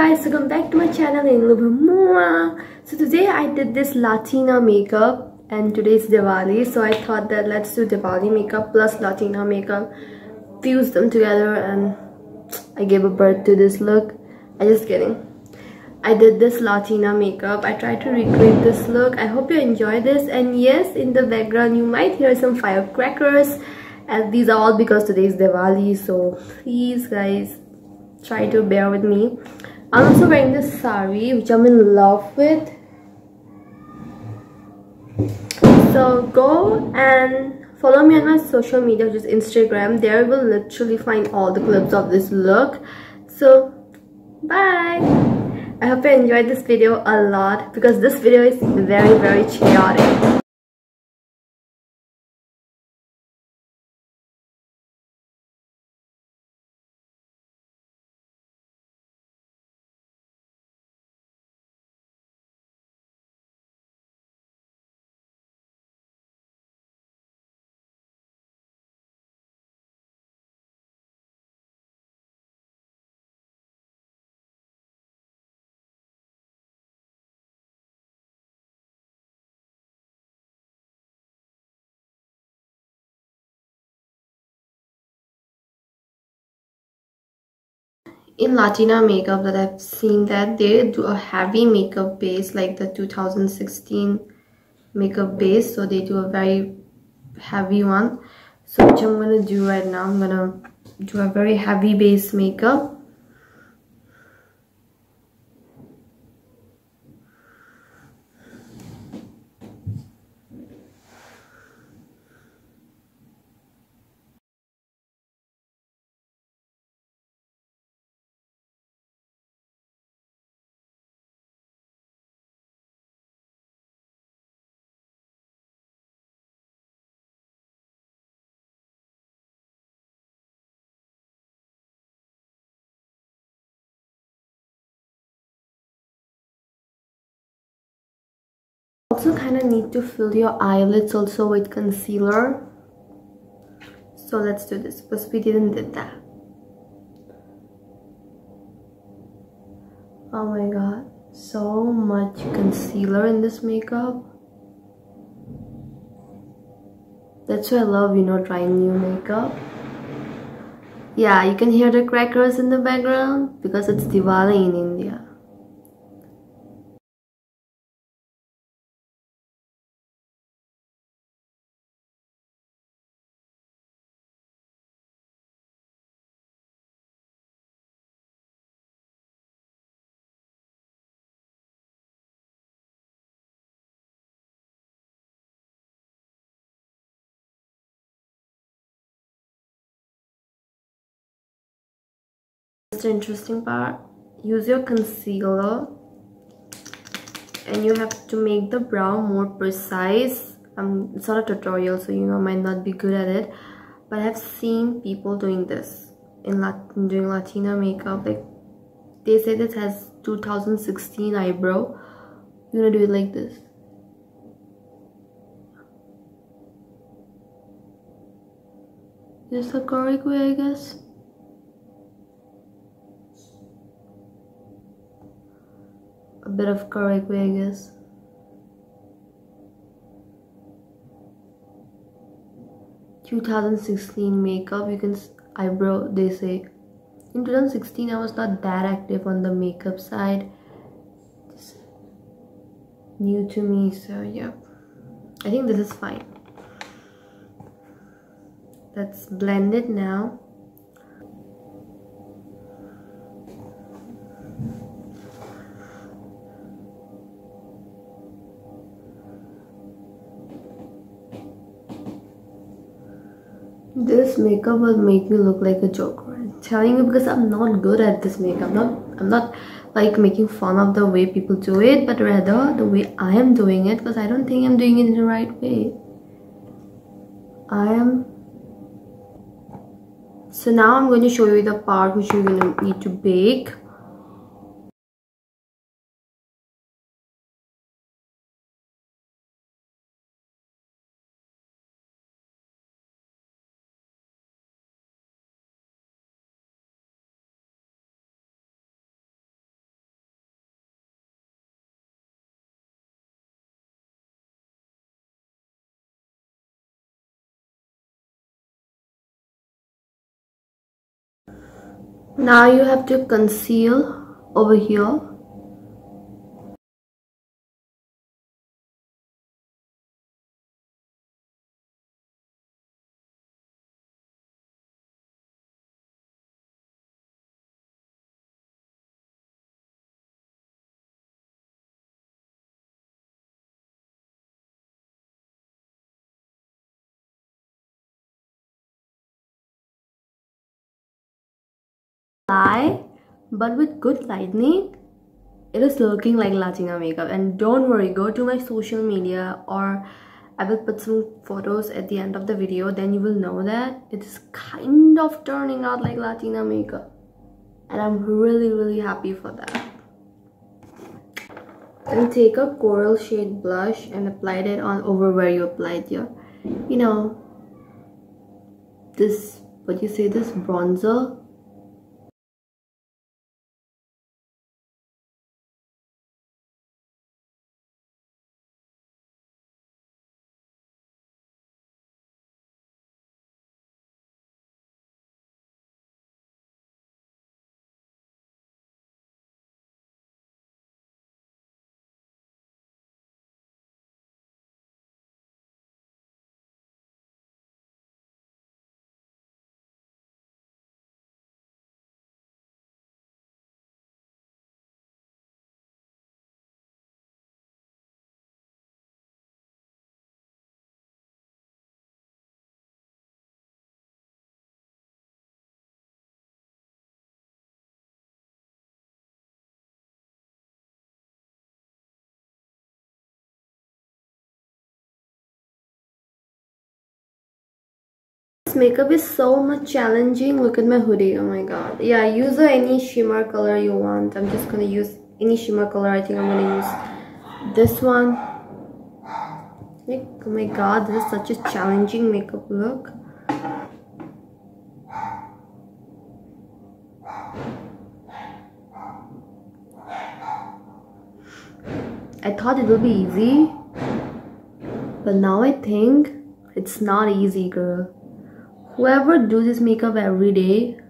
guys welcome back to my channel in Lubamua. so today I did this Latina makeup and today's Diwali. So I thought that let's do Diwali makeup plus Latina makeup fuse them together and I gave a birth to this look. I just kidding. I did this Latina makeup. I tried to recreate this look. I hope you enjoy this. And yes in the background you might hear some firecrackers. And these are all because today is Diwali. So please guys try to bear with me i'm also wearing this sari which i'm in love with. So go and follow me on my social media which is instagram. There you will literally find all the clips of this look. So bye. I hope you enjoyed this video a lot because this video is very very chaotic in Latina makeup that I've seen that they do a heavy makeup base like the 2016 makeup base so they do a very heavy one. So which I'm gonna do right now I'm gonna do a very heavy base makeup also kind of need to fill your eyelids also with concealer. So let's do this because we didn't did that. Oh my god so much concealer in this makeup. That's why I love you know trying new makeup. Yeah you can hear the crackers in the background because it's Diwali in India the interesting part. Use your concealer and you have to make the brow more precise. Um, it's not a tutorial so you know might not be good at it. But I've seen people doing this in Latin, doing Latina makeup. Like they say this has 2016 eyebrow. You're gonna do it like this? Is the correct way I guess a bit of way, I guess. Two thousand sixteen makeup. You can eyebrow. They say in 2016 I was not that active on the makeup side. It's new to me, so yeah. I think this is fine. Let's blend it now. This makeup will make me look like a joker. I'm telling you because i'm not good at this makeup. Not i'm not like making fun of the way people do it but rather the way i am doing it because i don't think i'm doing it in the right way. I am so now i'm going to show you the part which you're going to need to bake now you have to conceal over here but with good lighting it is looking like latina makeup and don't worry go to my social media or i will put some photos at the end of the video. Then you will know that it is kind of turning out like latina makeup and i'm really really happy for that. Then take a coral shade blush and apply it on over where you applied your you know this what you say this bronzer This makeup is so much challenging. Look at my hoodie. Oh my god. Yeah, use any shimmer color you want. I'm just gonna use any shimmer color. I think I'm gonna use this one. Like, oh my god, this is such a challenging makeup look. I thought it would be easy, but now I think it's not easy, girl whoever do this makeup every day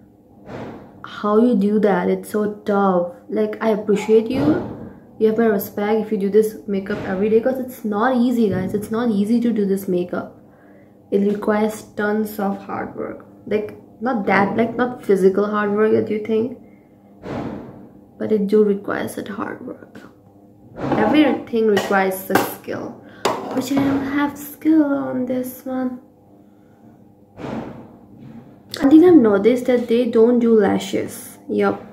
how you do that it's so tough. Like i appreciate you. You have my respect if you do this makeup every day because it's not easy guys. It's not easy to do this makeup. It requires tons of hard work. Like not that like not physical hard work that you think but it do requires that hard work. Everything requires a skill. Which i don't have skill on this one I think I've noticed that they don't do lashes. Yup.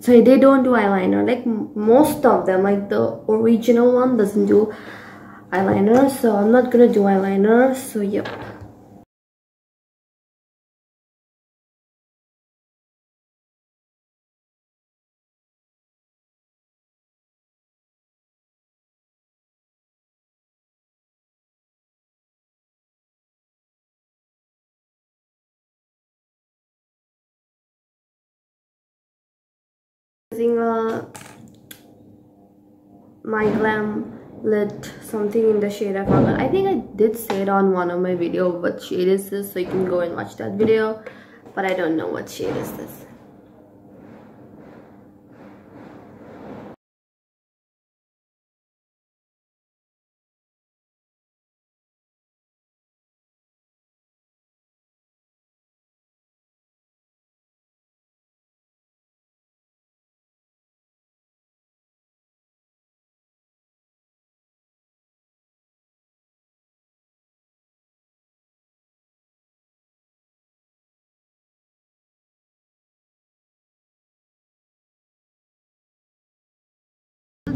So they don't do eyeliner. Like most of them, like the original one doesn't do eyeliner. So I'm not gonna do eyeliner. So yep. Using a my glam lit something in the shade I forgot I think I did say it on one of my video what shade is this so you can go and watch that video. But I don't know what shade is this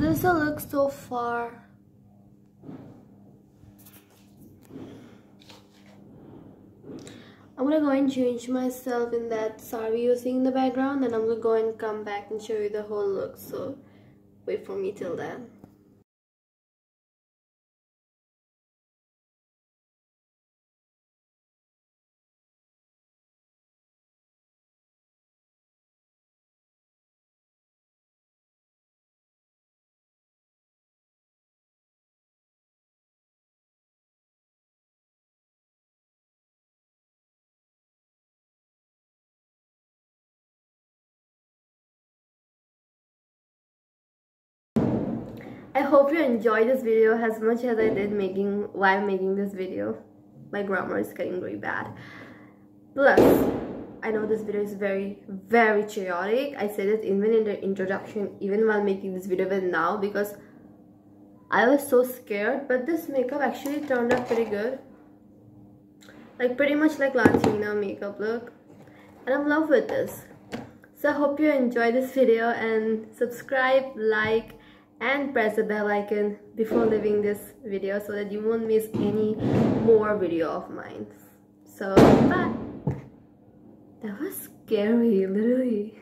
this will look so far. I'm gonna go and change myself in that sari you're seeing in the background and I'm gonna go and come back and show you the whole look. So wait for me till then I hope you enjoyed this video as much as I did making while making this video. My grammar is getting really bad. Plus, I know this video is very, very chaotic. I said it even in the introduction, even while making this video even now because I was so scared. But this makeup actually turned out pretty good. Like pretty much like Latina makeup look. And I'm in love with this. So I hope you enjoy this video and subscribe, like, and press the bell icon before leaving this video so that you won't miss any more video of mine. So, bye! That was scary, literally.